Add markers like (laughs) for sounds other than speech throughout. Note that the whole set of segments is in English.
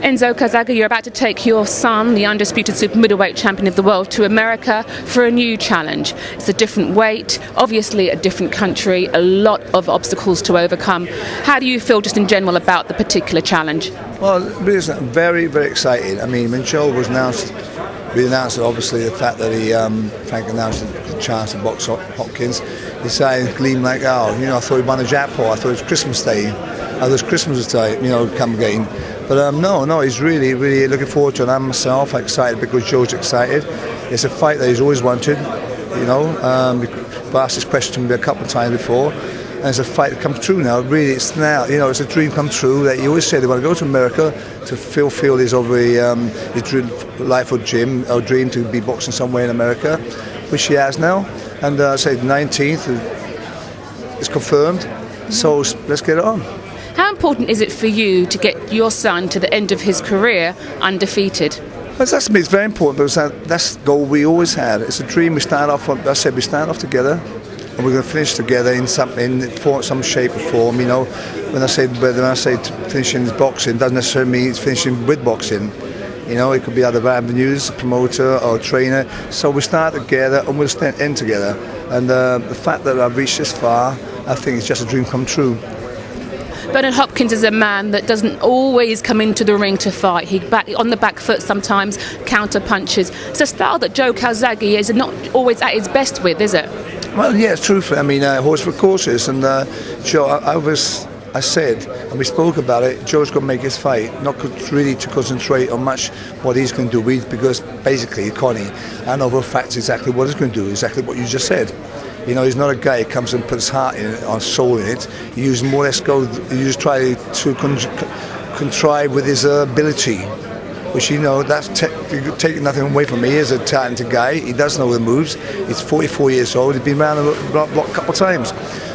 Enzo Calzaghe, you're about to take your son, the undisputed super middleweight champion of the world, to America for a new challenge. It's a different weight, obviously a different country, a lot of obstacles to overcome. How do you feel just in general about the particular challenge? Well, really, very, very excited. I mean, when Joe was announced, we announced obviously the fact that he, um, Frank announced the chance to box Hopkins. He said, gleamed like, oh, you know, I thought he won a jackpot. I thought it was Christmas Day. I thought it was Christmas Day, you know, come again. But um, no, no, he's really, really looking forward to it. I'm myself excited because Joe's excited. It's a fight that he's always wanted. You know, um, I've asked this question to me a couple of times before, and it's a fight that comes true now. Really, it's now. You know, it's a dream come true. That he always said he want to go to America to fulfill his over um, his dream, life or gym or dream to be boxing somewhere in America, which he has now. And uh, say 19th is confirmed. So let's get it on. How important is it for you to get your son to the end of his career undefeated? Well, that's me. It's very important because that, that's the goal we always had. It's a dream. We start off. I said we start off together, and we're going to finish together in some in some shape or form. You know, when I say when I say finishing boxing, doesn't necessarily mean it's finishing with boxing. You know, it could be other avenues, promoter or trainer. So we start together and we'll stand in together. And uh, the fact that I've reached this far, I think it's just a dream come true. Bernard Hopkins is a man that doesn't always come into the ring to fight. He back on the back foot sometimes, counter punches. It's a style that Joe Calzaghe is not always at his best with, is it? Well, yeah, it's true. I mean, uh, horse for courses, and uh, Joe, I, I was I said, and we spoke about it, Joe's going to make his fight, not really to concentrate on much what he's going to do, with because basically, Connie, I know for a fact exactly what he's going to do, exactly what you just said. You know, he's not a guy who comes and puts heart in it or soul in it. He uses more or less go, he just try to con- contrive with his ability, which you know that's te- taking nothing away from me. He's a talented guy. He does know the moves. He's 44 years old. He's been around the block a couple of times.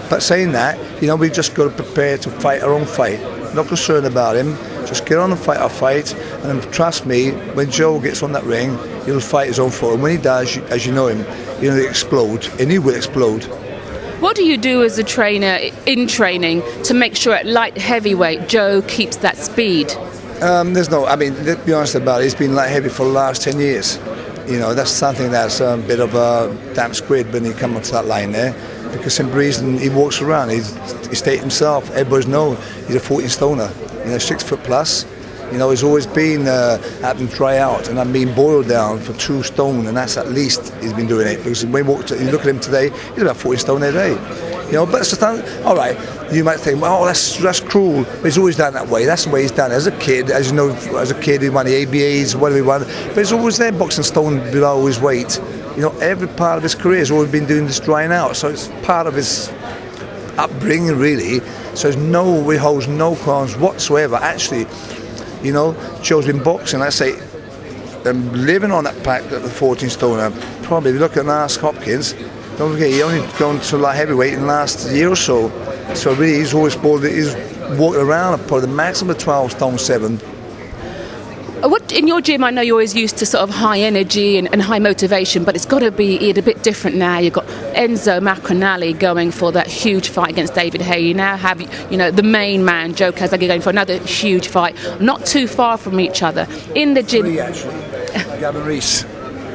But saying that, you know, we've just got to prepare to fight our own fight. Not concerned about him. Just get on and fight our fight. And trust me, when Joe gets on that ring, he'll fight his own fight. And when he does, as you know him, you know, he explode, and he will explode. What do you do as a trainer in training to make sure at light heavyweight Joe keeps that speed? Um, there's no, I mean, let's be honest about it, he's been light heavy for the last 10 years. You know, that's something that's a bit of a damn squid when he comes to that line there. Because simple reason he walks around, he's, he states himself, everybody's know he's a 14 stoner, you know, six foot plus. You know, he's always been uh, having try out, and I'm being boiled down for two stone, and that's at least he's been doing it. Because when you, to, you look at him today, he's about 40 stone a day. You know, but it's just, all right. You might think, well, oh, that's that's cruel. But he's always done that way. That's the way he's done. it. As a kid, as you know, as a kid, he won the ABAs, whatever he won. But he's always there, boxing stone below his weight. You know, every part of his career has always been doing this drying out. So it's part of his upbringing, really. So there's no, he holds no qualms whatsoever. Actually, you know, Joe's been boxing, I say, um, living on that pack at the 14 stone. Probably look at Lars Hopkins. Don't forget, he only gone to light heavyweight in the last year or so. So really, he's always bought, he's walked around probably the maximum of 12 stone 7. Uh, what in your gym? I know you're always used to sort of high energy and, and high motivation, but it's got to be a bit different now. You've got Enzo Maccarinelli going for that huge fight against David Haye. You now have you know the main man Joe Calzaghe going for another huge fight, not too far from each other in the gym. Three, actually. (laughs) Gavin Rees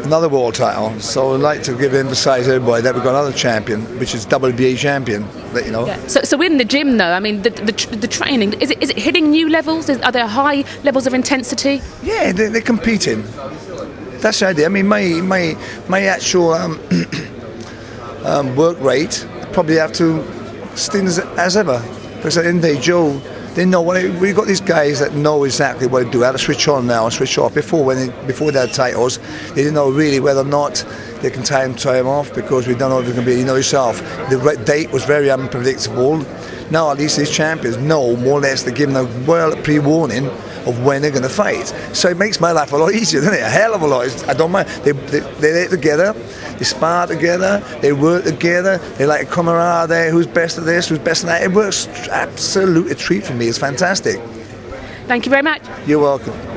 another world title. So I'd like to give emphasise everybody that we've got another champion, which is WBA champion. That you know. Yeah. So, so in the gym though, I mean, the the, the training is it is it hitting new levels? Is, are there high levels of intensity? Yeah, they're, they're competing. That's the idea. I mean, my my my actual um, (clears throat) um, work rate probably have to stay as, as ever because at the end of the day, Joe they know what it, we've got these guys that know exactly what to do, how to switch on now and switch off. Before when they, before they had titles, they didn't know really whether or not they can time time off because we don't know if it can be. You know yourself, the date was very unpredictable. Now at least these champions know more or less. They're given a well pre-warning of when they're going to fight. So it makes my life a lot easier, doesn't it? A hell of a lot. I don't mind. They, they, they're together, they spar together, they work together, they like come around there, who's best at this, who's best at that. It works absolute a treat for me. It's fantastic. Thank you very much. You're welcome.